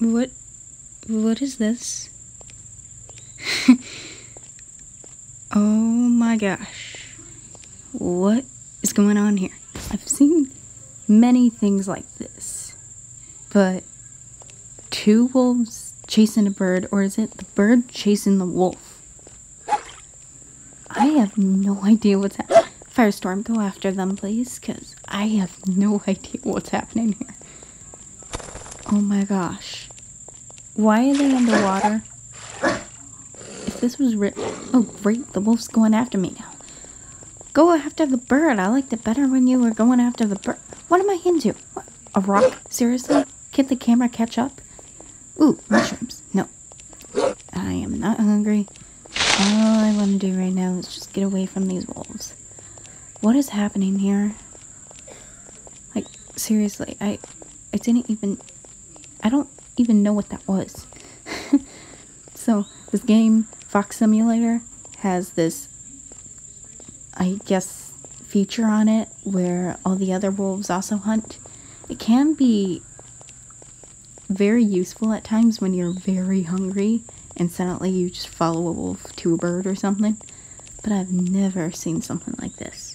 What? What is this? oh my gosh. What is going on here? I've seen many things like this, but two wolves chasing a bird, or is it the bird chasing the wolf? I have no idea what's happening. Firestorm, go after them, please, because I have no idea what's happening here. Oh my gosh. Why are they underwater? If this was ri- Oh, great, the wolf's going after me now. Go after the bird. I liked it better when you were going after the bird. What am I into? What? A rock? Seriously? Can't the camera catch up? Ooh, mushrooms. No. I am not hungry. All I want to do right now is just get away from these wolves. What is happening here? Like, seriously, I I didn't even I don't even know what that was. so, this game, Fox Simulator, has this, I guess, feature on it where all the other wolves also hunt. It can be very useful at times when you're very hungry and suddenly you just follow a wolf to a bird or something. But I've never seen something like this.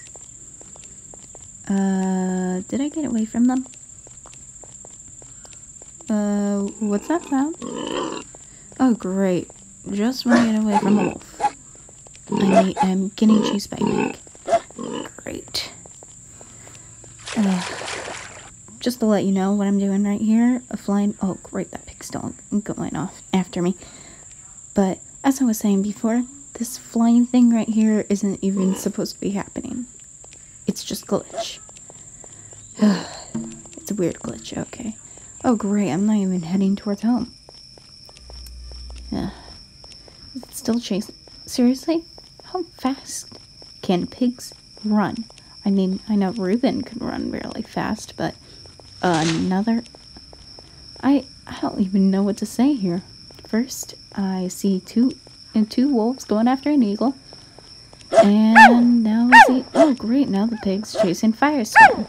Uh, did I get away from them? Uh, what's that sound? Oh, great. Just get away from a wolf. I am getting chased by pig. Great. Uh, just to let you know what I'm doing right here, a flying. Oh, great, that pig's still going off after me. But as I was saying before, this flying thing right here isn't even supposed to be happening. It's just glitch. it's a weird glitch, okay. Oh, great, I'm not even heading towards home. Yeah. Still chasing. Seriously? How fast can pigs run? I mean, I know Reuben can run really fast, but another. I I don't even know what to say here. First, I see two and two wolves going after an eagle. And now I see oh great, now the pig's chasing Firestorm.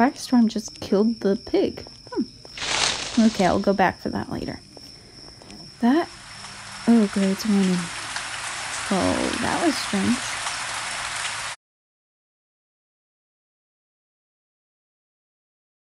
Firestorm just killed the pig. Hmm. Okay, I'll go back for that later. That oh great, it's raining. Oh, that was strange.